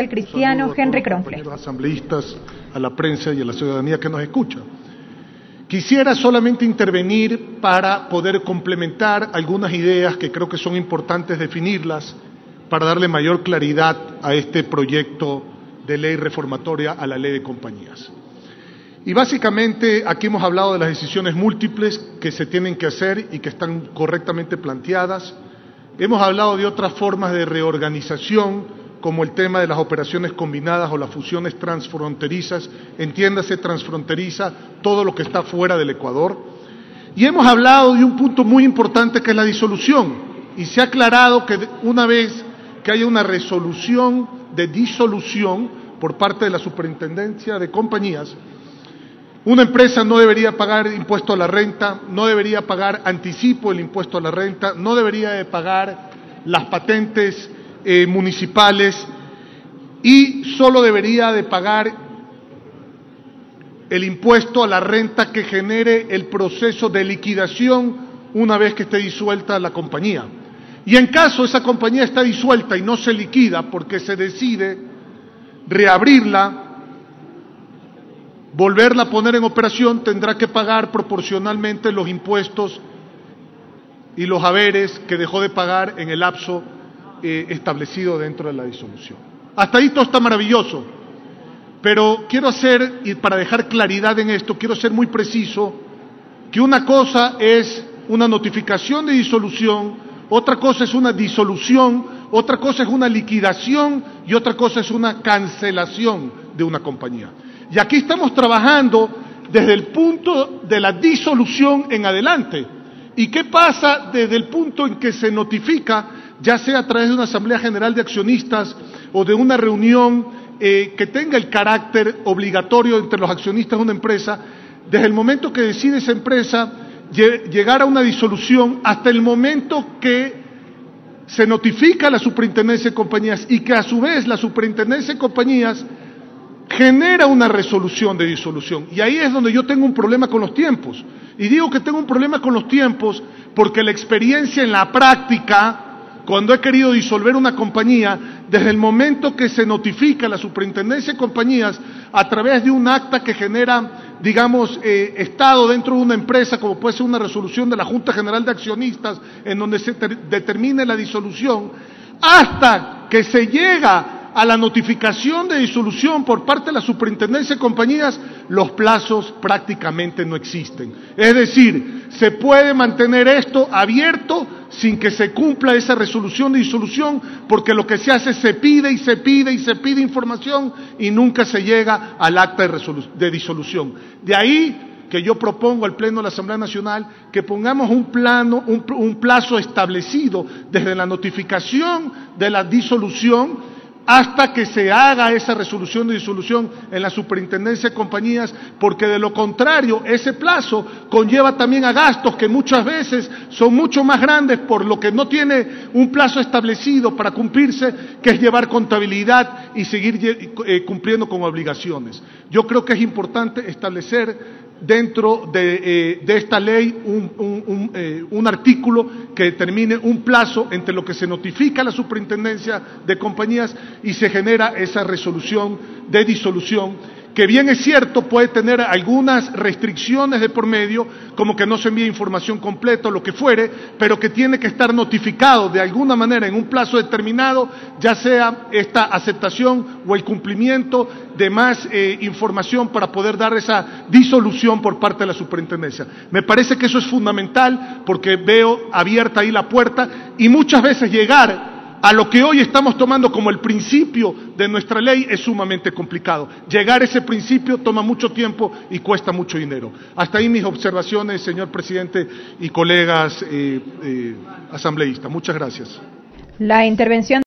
social cristiano a Henry Kronfle. compañeros asambleístas, a la prensa y a la ciudadanía que nos escucha. Quisiera solamente intervenir para poder complementar algunas ideas que creo que son importantes definirlas para darle mayor claridad a este proyecto de ley reformatoria a la ley de compañías. Y básicamente aquí hemos hablado de las decisiones múltiples que se tienen que hacer y que están correctamente planteadas. Hemos hablado de otras formas de reorganización, como el tema de las operaciones combinadas o las fusiones transfronterizas, entiéndase transfronteriza todo lo que está fuera del Ecuador. Y hemos hablado de un punto muy importante que es la disolución. Y se ha aclarado que una vez que haya una resolución de disolución por parte de la Superintendencia de Compañías, una empresa no debería pagar impuesto a la renta, no debería pagar anticipo el impuesto a la renta, no debería de pagar las patentes eh, municipales y solo debería de pagar el impuesto a la renta que genere el proceso de liquidación una vez que esté disuelta la compañía. Y en caso esa compañía está disuelta y no se liquida porque se decide reabrirla, volverla a poner en operación, tendrá que pagar proporcionalmente los impuestos y los haberes que dejó de pagar en el lapso eh, establecido dentro de la disolución. Hasta ahí todo está maravilloso, pero quiero hacer, y para dejar claridad en esto, quiero ser muy preciso, que una cosa es una notificación de disolución, otra cosa es una disolución, otra cosa es una liquidación y otra cosa es una cancelación de una compañía. Y aquí estamos trabajando desde el punto de la disolución en adelante. ¿Y qué pasa desde el punto en que se notifica, ya sea a través de una asamblea general de accionistas o de una reunión eh, que tenga el carácter obligatorio entre los accionistas de una empresa, desde el momento que decide esa empresa llegar a una disolución hasta el momento que se notifica a la superintendencia de compañías y que a su vez la superintendencia de compañías genera una resolución de disolución. Y ahí es donde yo tengo un problema con los tiempos. Y digo que tengo un problema con los tiempos porque la experiencia en la práctica, cuando he querido disolver una compañía, desde el momento que se notifica la superintendencia de compañías a través de un acta que genera, digamos, eh, estado dentro de una empresa, como puede ser una resolución de la Junta General de Accionistas, en donde se determine la disolución, hasta que se llega a la notificación de disolución por parte de la superintendencia de compañías, los plazos prácticamente no existen. Es decir, se puede mantener esto abierto sin que se cumpla esa resolución de disolución, porque lo que se hace es se pide y se pide y se pide información y nunca se llega al acta de, de disolución. De ahí que yo propongo al Pleno de la Asamblea Nacional que pongamos un, plano, un, un plazo establecido desde la notificación de la disolución hasta que se haga esa resolución de disolución en la superintendencia de compañías, porque de lo contrario, ese plazo conlleva también a gastos que muchas veces son mucho más grandes por lo que no tiene un plazo establecido para cumplirse, que es llevar contabilidad y seguir eh, cumpliendo con obligaciones. Yo creo que es importante establecer dentro de, eh, esta ley un, eh, un, artículo que determine un plazo entre lo que se notifica a la superintendencia de compañías y se genera esa resolución de disolución que bien es cierto puede tener algunas restricciones de por medio, como que no se envíe información completa o lo que fuere, pero que tiene que estar notificado de alguna manera en un plazo determinado, ya sea esta aceptación o el cumplimiento de más eh, información para poder dar esa disolución por parte de la superintendencia. Me parece que eso es fundamental porque veo abierta ahí la puerta y muchas veces llegar a lo que hoy estamos tomando como el principio de nuestra ley es sumamente complicado. Llegar a ese principio toma mucho tiempo y cuesta mucho dinero. Hasta ahí mis observaciones, señor presidente y colegas eh, eh, asambleístas. Muchas gracias. La intervención